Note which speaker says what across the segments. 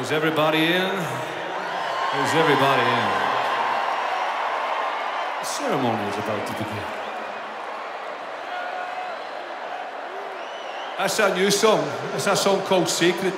Speaker 1: Is everybody in? Is everybody in? The ceremony is about to begin. That's our new song. That's our song called Sacred.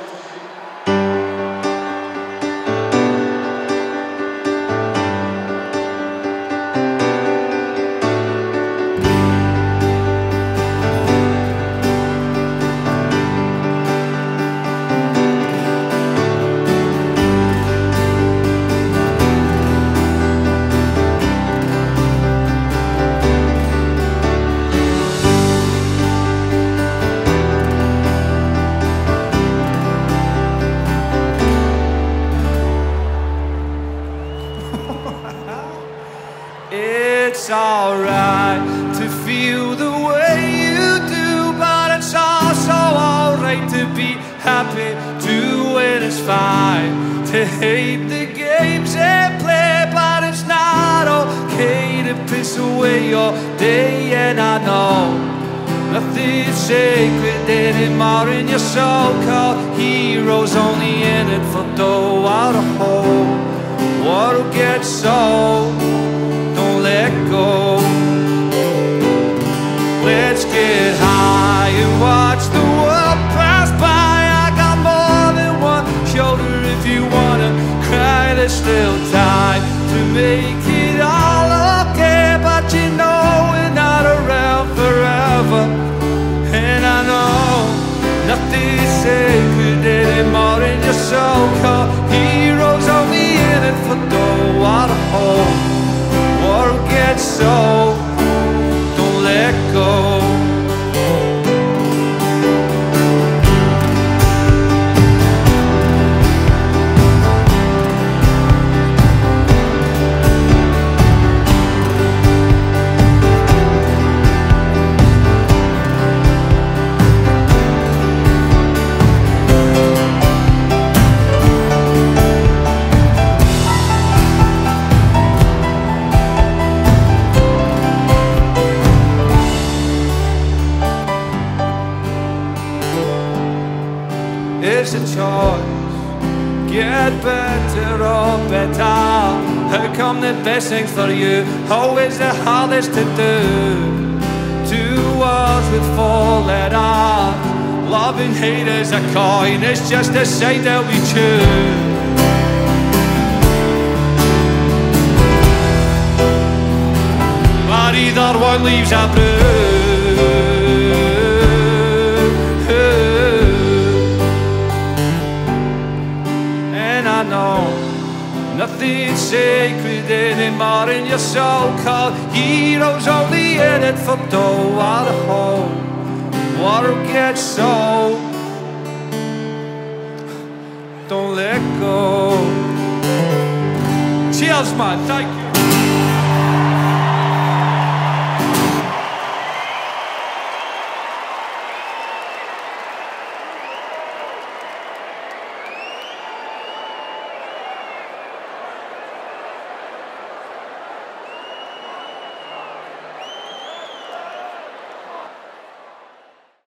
Speaker 1: It's alright to feel the way you do, but it's also alright to be happy. And it's fine to hate the games they play, but it's not okay to piss away your day. And I know nothing's sacred anymore in your so-called heroes, only in it for hole. Get sold? don't let go. Let's get high and watch the world pass by. I got more than one shoulder if you wanna cry. There's still time to make so It's a choice. Get better or better. How come the best things for you? Always the hardest to do. Two words with four letters Love and hate is a coin. It's just a side that we choose. But either one leaves a bruise I know nothing's sacred anymore in your so-called heroes Only in it for dough out of home Water gets sold Don't let go. Cheers man, thank you